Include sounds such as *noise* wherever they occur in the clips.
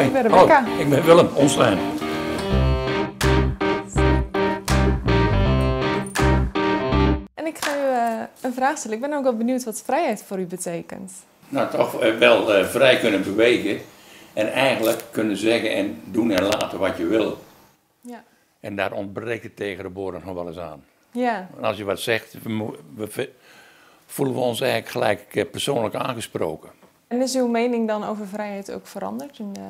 ik ben Rebecca. Oh, ik ben Willem Onslijn. En ik ga u eh, een vraag stellen. Ik ben ook wel benieuwd wat vrijheid voor u betekent. Nou, toch eh, wel eh, vrij kunnen bewegen. En eigenlijk kunnen zeggen en doen en laten wat je wil. Ja. En daar ontbreekt het tegen de boren nog wel eens aan. Ja, En als je wat zegt, we we voelen we ons eigenlijk gelijk persoonlijk aangesproken. En is uw mening dan over vrijheid ook veranderd? In de...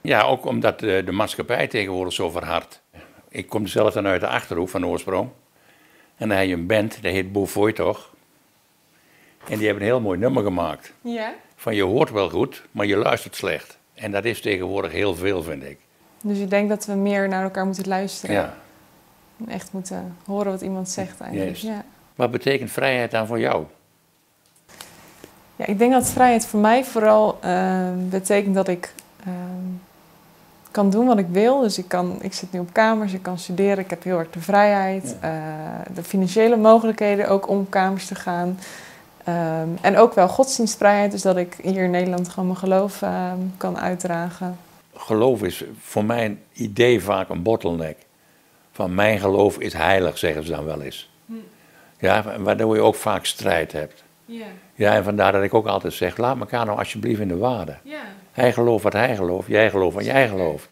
Ja, ook omdat de, de maatschappij tegenwoordig zo verhardt. Ik kom zelf dan uit de Achterhoek van oorsprong. En dan heb je een band, dat heet Beaufoy toch? En die hebben een heel mooi nummer gemaakt. Ja. Van je hoort wel goed, maar je luistert slecht. En dat is tegenwoordig heel veel, vind ik. Dus u denkt dat we meer naar elkaar moeten luisteren? Ja. En echt moeten horen wat iemand zegt eigenlijk. Ja. Wat betekent vrijheid dan voor jou? Ja, ik denk dat vrijheid voor mij vooral eh, betekent dat ik eh, kan doen wat ik wil. Dus ik, kan, ik zit nu op kamers, ik kan studeren, ik heb heel erg de vrijheid. eh, de financiële mogelijkheden ook om op kamers te gaan. Ehm, en ook wel godsdienstvrijheid, dus dat ik hier in Nederland gewoon mijn geloof kan uitdragen. Geloof is voor mijn idee vaak een bottleneck. Van mijn geloof is heilig, zeggen ze dan wel eens. Ja, waardoor je ook vaak strijd hebt. Ja, Ja, en vandaar dat ik ook altijd zeg, laat elkaar nou alsjeblieft in de waarde. ja. Hij gelooft wat hij gelooft, jij gelooft wat jij gelooft.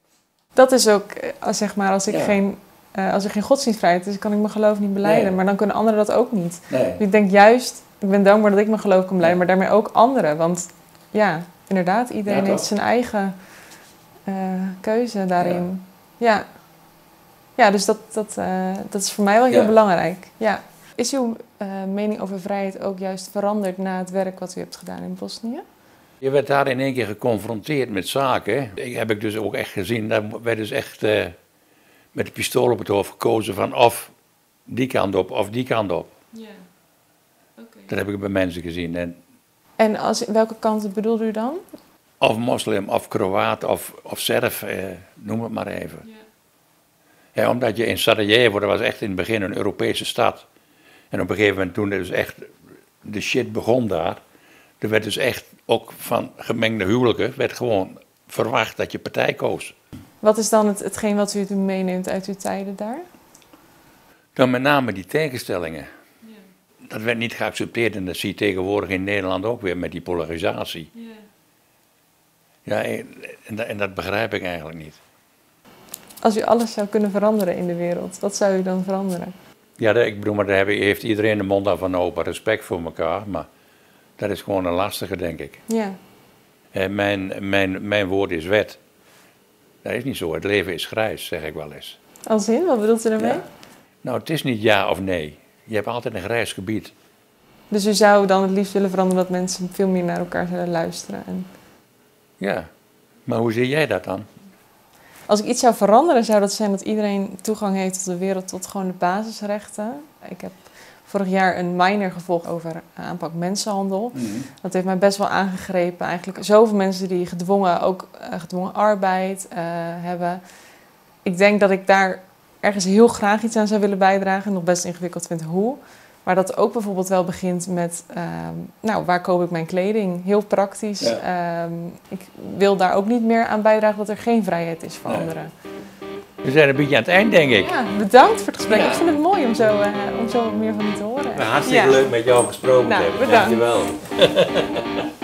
Dat is ook, eh, als, zeg maar, als, ik Ja. geen, eh, als er geen godsdienstvrijheid is, kan ik mijn geloof niet beleiden. Nee. Maar dan kunnen anderen dat ook niet. Nee. Ik denk juist, ik ben dankbaar dat ik mijn geloof kan beleiden, maar daarmee ook anderen. Want ja, inderdaad, iedereen Ja, heeft zijn eigen eh, keuze daarin. Ja. ja. dus dat, dat, eh, dat is voor mij wel heel Ja. belangrijk. Ja. Is uw eh, mening over vrijheid ook juist veranderd na het werk wat u hebt gedaan in Bosnië? Je werd daar in één keer geconfronteerd met zaken. Ik heb ik dus ook echt gezien, daar werd dus echt eh, met de pistool op het hoofd gekozen van of die kant op of die kant op. Ja, oké. Dat heb ik bij mensen gezien. En En als, welke kant bedoelde u dan? of moslim, of Kroaat, of, of Serf, eh, noem het maar even. Ja, omdat je in Sarajevo, dat was echt in het begin een Europese stad. En op een gegeven moment toen dus echt de shit begon daar, er werd dus echt ook van gemengde huwelijken, werd gewoon verwacht dat je partij koos. Wat is dan het, hetgeen wat u meeneemt uit uw tijden daar? Dan met name die tegenstellingen. Dat werd niet geaccepteerd en dat zie je tegenwoordig in Nederland ook weer met die polarisatie. Ja, en, en en dat begrijp ik eigenlijk niet. Als u alles zou kunnen veranderen in de wereld, wat zou u dan veranderen? Ja, ik bedoel, maar daar heeft iedereen de mond aan van open. Respect voor elkaar, maar dat is gewoon een lastige, denk ik. Ja, mijn, mijn, mijn woord is wet. Dat is niet zo. Het leven is grijs, zeg ik wel eens. als in, wat bedoelt u daarmee? Ja. Nou, het is niet ja of nee. Je hebt altijd een grijs gebied. Dus u zou dan het liefst willen veranderen dat mensen veel meer naar elkaar zullen luisteren. En Ja. Maar hoe zie jij dat dan? Als ik iets zou veranderen, zou dat zijn dat iedereen toegang heeft tot de wereld, tot gewoon de basisrechten. Ik heb vorig jaar een minor gevolgd over aanpak mensenhandel. Dat heeft mij best wel aangegrepen. Eigenlijk zoveel mensen die gedwongen, ook eh, gedwongen arbeid eh, hebben. Ik denk dat ik daar ergens heel graag iets aan zou willen bijdragen. Nog best ingewikkeld vind hoe. Maar dat ook bijvoorbeeld wel begint met, ehm, nou, waar koop ik mijn kleding? Heel praktisch. Ehm, ik wil daar ook niet meer aan bijdragen dat er geen vrijheid is voor Nee. anderen. We zijn een beetje aan het eind, denk ik. Ja, bedankt voor het gesprek. Ja. Ik vind het mooi om zo, eh, om zo meer van u te horen. Hartstikke Ja. leuk met jou gesproken Nou, te hebben. bedankt. Dankjewel. *laughs*